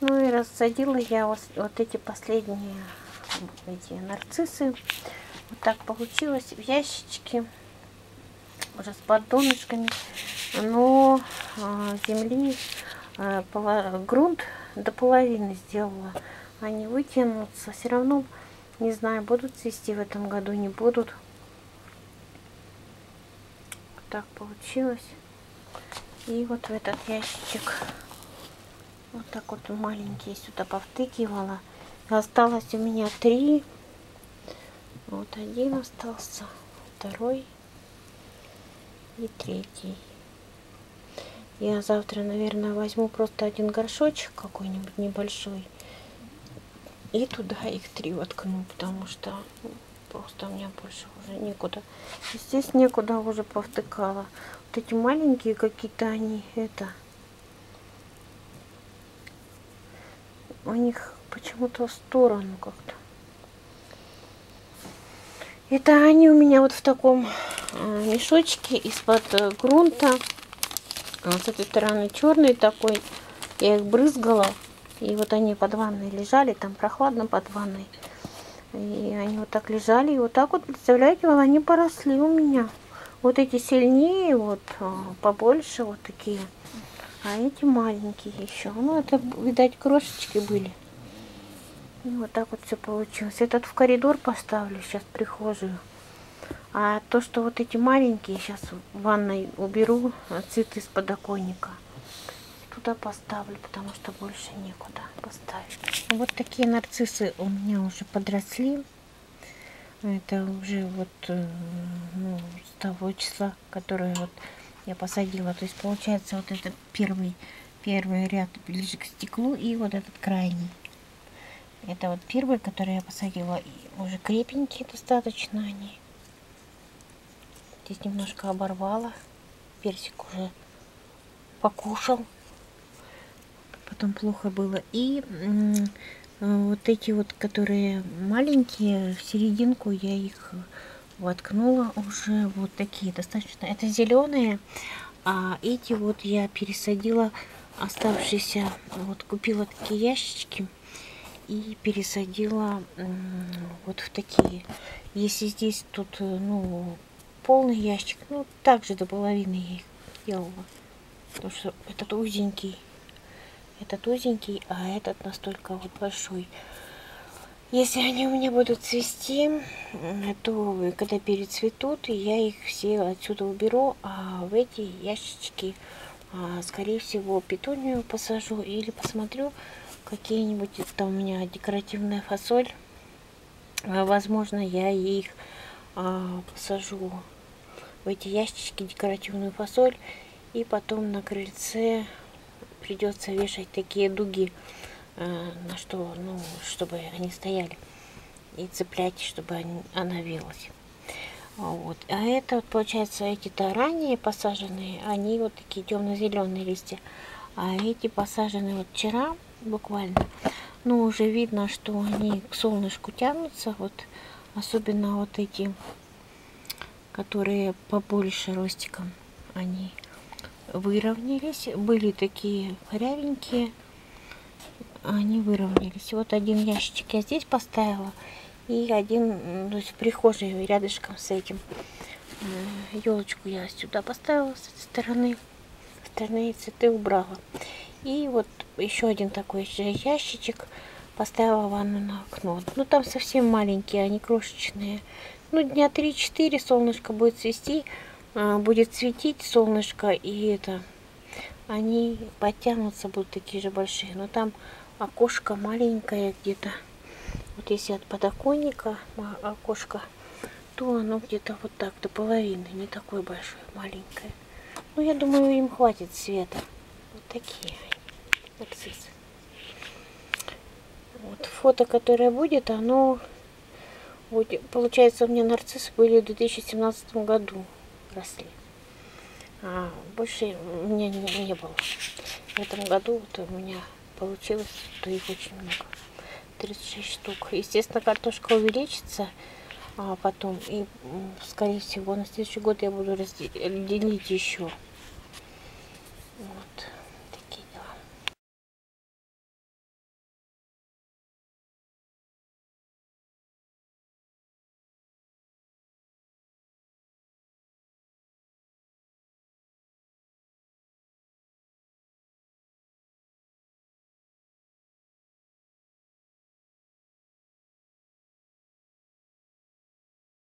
Ну и рассадила я вот, эти последние эти нарциссы. Вот так получилось в ящичке уже с поддонышками. Но э, земли э, поло, грунт до половины сделала. Они вытянутся. Все равно, не знаю, будут цвести в этом году, не будут. Так получилось. И вот в этот ящичек вот так вот маленькие сюда повтыкивала. Осталось у меня три. Вот один остался, второй и третий. Я завтра, наверное, возьму просто один горшочек какой-нибудь небольшой. И туда их три воткну, потому что ну, просто у меня больше уже некуда. Здесь некуда уже повтыкала. Вот эти маленькие какие-то они, это... У них почему-то в сторону как-то. Это они у меня вот в таком э, мешочке из-под э, грунта. Вот с этой стороны черный такой. Я их брызгала. И вот они под ванной лежали, там прохладно под ванной. И они вот так лежали. И вот так вот, представляете, вот они поросли у меня. Вот эти сильнее, вот э, побольше вот такие. А эти маленькие еще. Ну, это, видать, крошечки были. И вот так вот все получилось. Этот в коридор поставлю, сейчас прихожую. А то, что вот эти маленькие, сейчас в ванной уберу цветы с подоконника. Туда поставлю, потому что больше некуда поставить. Вот такие нарциссы у меня уже подросли. Это уже вот э, ну, с того числа, которое вот я посадила. То есть получается вот этот первый, первый ряд ближе к стеклу и вот этот крайний. Это вот первый, который я посадила. И уже крепенькие достаточно они. Здесь немножко оборвала. Персик уже покушал. Потом плохо было. И вот эти вот, которые маленькие, в серединку я их воткнула уже вот такие достаточно. Это зеленые, а эти вот я пересадила оставшиеся, вот купила такие ящички и пересадила вот в такие. Если здесь тут, э, ну, полный ящик, ну, также до половины я их делала. Потому что этот узенький, этот узенький, а этот настолько вот большой. Если они у меня будут цвести, то когда перецветут, я их все отсюда уберу, а в эти ящички, а, скорее всего, петунию посажу или посмотрю, какие-нибудь, там у меня декоративная фасоль. А, возможно, я их а, посажу в эти ящички декоративную фасоль. И потом на крыльце придется вешать такие дуги, на что, ну, чтобы они стояли. И цеплять, чтобы они, она велась. Вот. А это вот получается эти-то посаженные, они вот такие темно-зеленые листья. А эти посажены вот вчера, буквально. Но уже видно, что они к солнышку тянутся. Вот особенно вот эти, которые побольше ростиком, они выровнялись. Были такие корявенькие, они выровнялись. Вот один ящичек я здесь поставила. И один то есть в прихожей рядышком с этим. Елочку я сюда поставила с этой стороны. Остальные цветы убрала. И вот еще один такой ящичек поставила ванну на окно. Ну там совсем маленькие, они крошечные. Ну дня 3-4 солнышко будет цвести, а, будет светить солнышко и это они подтянутся, будут такие же большие. Но там окошко маленькое где-то. Вот если от подоконника окошко, то оно где-то вот так до половины, не такое большое, маленькое. Ну я думаю им хватит света. Вот такие нарциссы. Вот фото, которое будет, оно вот, получается у меня нарциссы были в 2017 году росли. А больше у меня не, не было. В этом году вот у меня получилось, что их очень много. 36 штук. Естественно, картошка увеличится а потом. И, скорее всего, на следующий год я буду разделить еще. Вот.